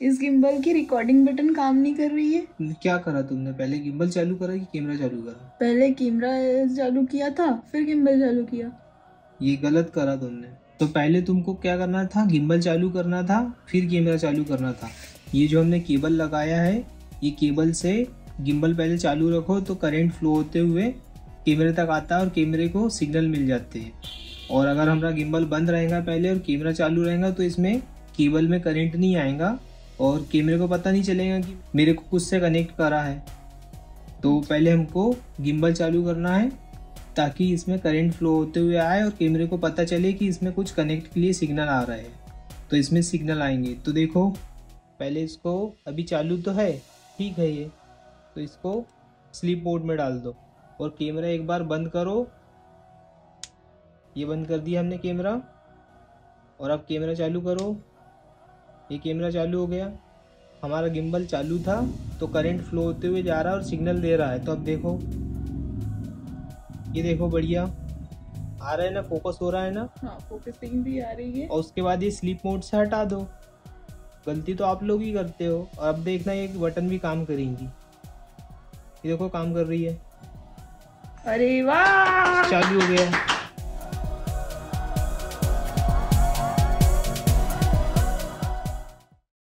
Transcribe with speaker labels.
Speaker 1: इस गिम्बल की recording button काम नहीं कर रही है?
Speaker 2: क्या करा तुमने? पहले गिम्बल चालू करा कि कैमरा चालू करा?
Speaker 1: पहले कैमरा चालू किया था फिर गिम्बल चालू किया।
Speaker 2: ये गलत करा तुमने। तो पहले तुमको क्या करना था? गिम्बल चालू करना था फिर कैमरा चालू करना था। ये जो हमने केबल लगाया है ये केबल से गिम्बल पहले चालू रखो तो करेंट फ्लो होते हुए कैमरे तक आता है और कैमरे को सिग्नल मिल जाते हैं। और अगर हमारा गिम्बल बंद रहेगा पहले और कैमरा चालू रहेगा तो इसमें केबल में करंट नहीं आएगा। और कैमरे को पता नहीं चलेगा कि मेरे को कुछ से कनेक्ट करा है। तो पहले हमको गिम्बल चालू करना है, ताकि इसमें करंट फ्लो होते हुए आए और कैमरे को पता चले कि इसमें कुछ कनेक्ट के लिए सिग्नल आ रहा है। तो इसमें सिग्नल आएँगे। तो देखो, पहले इसको अभी चालू तो है, ठीक है ये। तो इसको स्लीप मोड में डाल दो और कैमरा एक बार बंद करो। ये बंद कर दिया हमने कैमरा और अब कैमरा चालू करो। ये कैमरा चालू हो गया। हमारा गिम्बल चालू था तो करंट फ्लो होते हुए जा रहा है और सिग्नल दे रहा है। तो अब देखो। ये देखो बढ़िया। आ रहा है ना फोकस हो रहा है ना?
Speaker 1: हाँ फोकसिंग भी आ रही है।
Speaker 2: और उसके बाद ये स्लीप मोड से हटा दो। गलती तो आप लोग ही करते हो। और अब देखना ये बटन भी काम करेंगी। ये देखो काम कर रही है।
Speaker 1: अरे वाह!
Speaker 2: चालू हो गया।